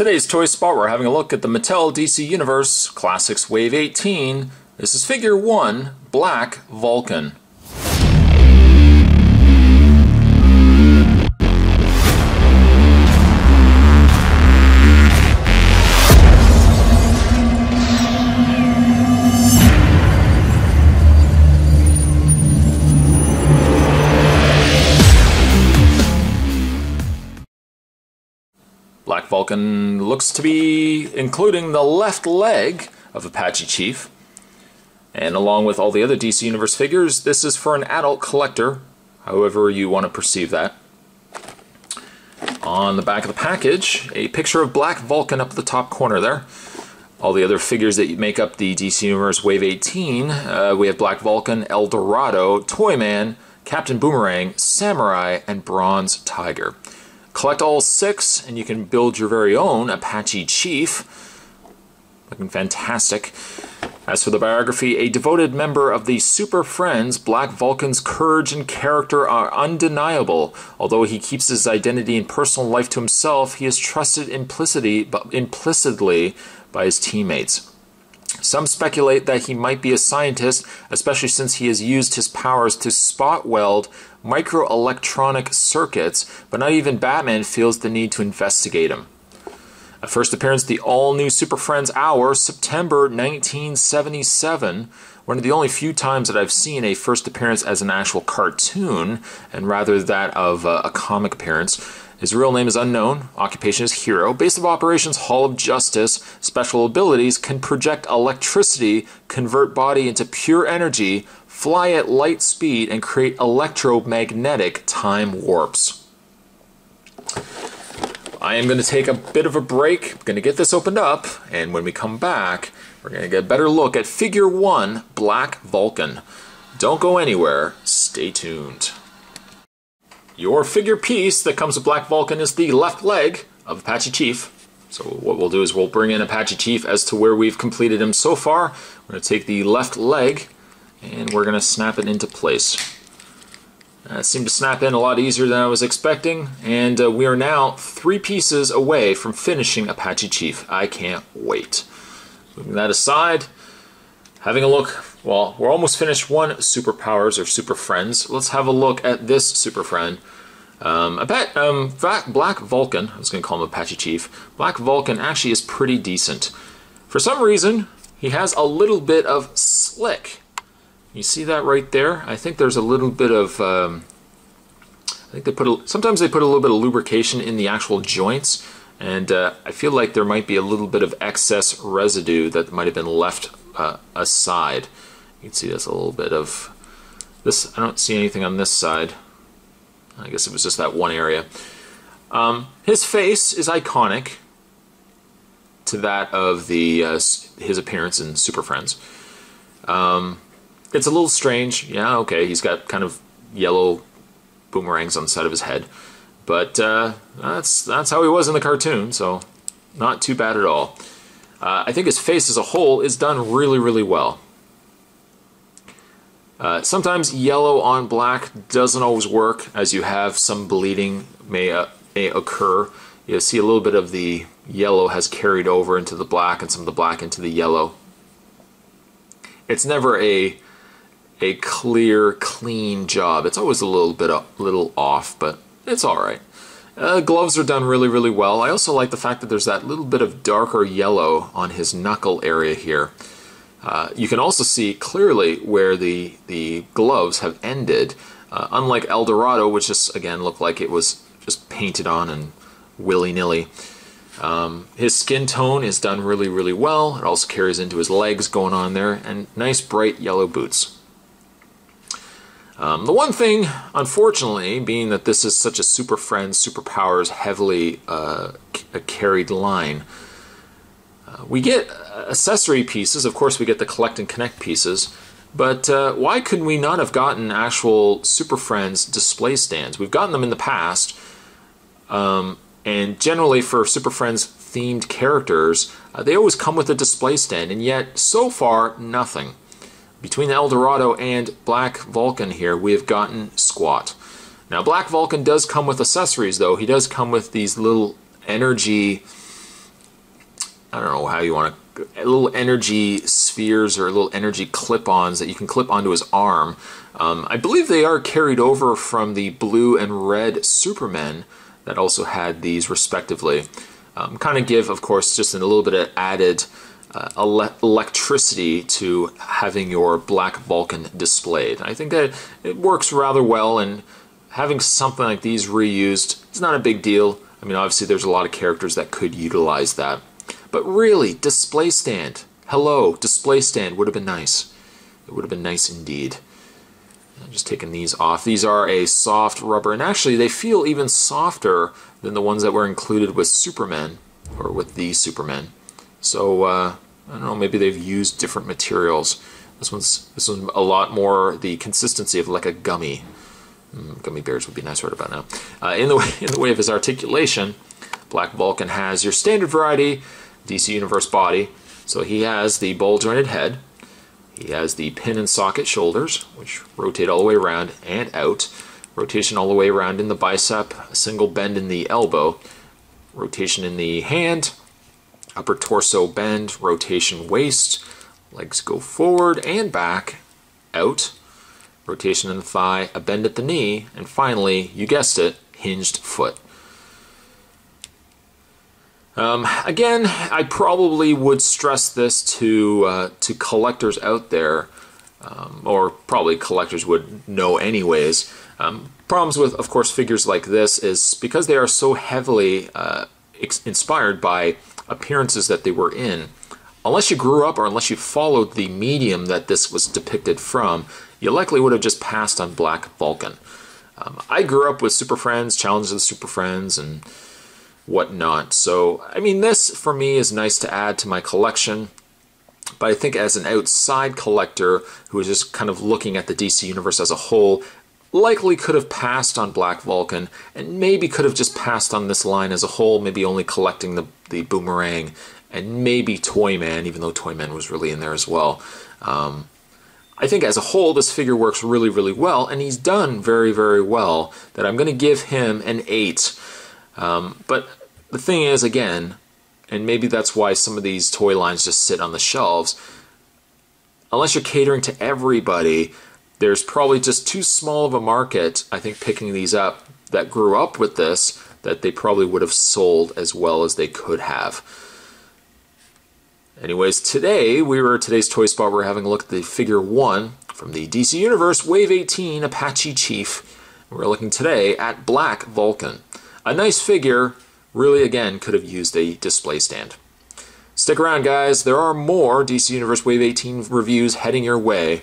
Today's Toy Spot, we're having a look at the Mattel DC Universe Classics Wave 18. This is Figure 1, Black Vulcan. Vulcan looks to be including the left leg of Apache Chief. And along with all the other DC Universe figures, this is for an adult collector, however you want to perceive that. On the back of the package, a picture of Black Vulcan up at the top corner there. All the other figures that make up the DC Universe Wave 18, uh, we have Black Vulcan, El Dorado, Toyman, Captain Boomerang, Samurai, and Bronze Tiger. Collect all six, and you can build your very own Apache Chief. Looking fantastic. As for the biography, a devoted member of the Super Friends, Black Vulcan's courage and character are undeniable. Although he keeps his identity and personal life to himself, he is trusted implicitly, by his teammates. Some speculate that he might be a scientist, especially since he has used his powers to spot weld microelectronic circuits, but not even Batman feels the need to investigate him. A first appearance, the all new Super Friends Hour, September 1977. One of the only few times that I've seen a first appearance as an actual cartoon, and rather that of uh, a comic appearance. His real name is unknown, occupation is hero, base of operations Hall of Justice, special abilities can project electricity, convert body into pure energy, fly at light speed, and create electromagnetic time warps. I am going to take a bit of a break, I'm going to get this opened up, and when we come back, we're going to get a better look at Figure 1 Black Vulcan. Don't go anywhere, stay tuned. Your figure piece that comes with Black Vulcan is the left leg of Apache Chief. So what we'll do is we'll bring in Apache Chief as to where we've completed him so far. We're going to take the left leg and we're going to snap it into place. That seemed to snap in a lot easier than I was expecting, and uh, we are now three pieces away from finishing Apache Chief. I can't wait. Moving that aside, having a look well, we're almost finished one Superpowers or Super Friends. Let's have a look at this Super Friend. Um, I bet um, Black Vulcan, I was going to call him Apache Chief, Black Vulcan actually is pretty decent. For some reason, he has a little bit of slick. You see that right there? I think there's a little bit of, um, I think they put, a, sometimes they put a little bit of lubrication in the actual joints, and uh, I feel like there might be a little bit of excess residue that might have been left uh, aside. You can see there's a little bit of this. I don't see anything on this side. I guess it was just that one area. Um, his face is iconic to that of the uh, his appearance in Super Friends. Um, it's a little strange. Yeah, okay, he's got kind of yellow boomerangs on the side of his head, but uh, that's that's how he was in the cartoon. So not too bad at all. Uh, I think his face as a whole is done really, really well. Uh, sometimes yellow on black doesn't always work as you have some bleeding may, uh, may occur. You see a little bit of the yellow has carried over into the black and some of the black into the yellow. It's never a a clear, clean job. It's always a little bit a little off, but it's all right. Uh, gloves are done really, really well. I also like the fact that there's that little bit of darker yellow on his knuckle area here. Uh, you can also see clearly where the, the gloves have ended, uh, unlike El Dorado, which just, again, looked like it was just painted on and willy-nilly. Um, his skin tone is done really, really well. It also carries into his legs going on there, and nice bright yellow boots. Um, the one thing, unfortunately, being that this is such a Super Friends, Superpowers heavily uh, carried line, uh, we get accessory pieces. Of course, we get the collect and connect pieces. But uh, why could we not have gotten actual Super Friends display stands? We've gotten them in the past, um, and generally for Super Friends themed characters, uh, they always come with a display stand, and yet so far, nothing. Between El Dorado and Black Vulcan here, we have gotten squat. Now, Black Vulcan does come with accessories, though. He does come with these little energy I don't know how you want to, little energy spheres or little energy clip-ons that you can clip onto his arm. Um, I believe they are carried over from the blue and red Supermen that also had these respectively. Um, kind of give, of course, just a little bit of added uh, ele electricity to having your Black Vulcan displayed. I think that it works rather well, and having something like these reused is not a big deal. I mean, obviously, there's a lot of characters that could utilize that. But really, display stand. Hello, display stand would have been nice. It would have been nice indeed. I'm just taking these off. These are a soft rubber, and actually they feel even softer than the ones that were included with Superman, or with the Superman. So, uh, I don't know, maybe they've used different materials. This one's, this one's a lot more the consistency of like a gummy. Mm, gummy bears would be nice right about now. Uh, in, the way, in the way of his articulation, Black Vulcan has your standard variety DC Universe body. So he has the ball jointed head, he has the pin and socket shoulders, which rotate all the way around and out, rotation all the way around in the bicep, a single bend in the elbow, rotation in the hand, upper torso bend, rotation waist, legs go forward and back, out, rotation in the thigh, a bend at the knee, and finally, you guessed it, hinged foot. Um, again, I probably would stress this to uh, to collectors out there, um, or probably collectors would know anyways. Um, problems with, of course, figures like this is because they are so heavily uh, inspired by appearances that they were in. Unless you grew up or unless you followed the medium that this was depicted from, you likely would have just passed on Black Vulcan. Um, I grew up with Super Friends, Challenges of the Super Friends, and whatnot. So, I mean, this for me is nice to add to my collection. But I think as an outside collector who is just kind of looking at the DC Universe as a whole, likely could have passed on Black Vulcan and maybe could have just passed on this line as a whole, maybe only collecting the, the Boomerang and maybe Toyman, even though Toyman was really in there as well. Um, I think as a whole, this figure works really, really well, and he's done very, very well. That I'm going to give him an 8. Um, but the thing is, again, and maybe that's why some of these toy lines just sit on the shelves, unless you're catering to everybody, there's probably just too small of a market, I think, picking these up that grew up with this that they probably would have sold as well as they could have. Anyways, today we were today's Toy Spot. We're having a look at the figure one from the DC Universe Wave 18 Apache Chief. We're looking today at Black Vulcan. A nice figure, really again could have used a display stand. Stick around guys, there are more DC Universe Wave 18 reviews heading your way.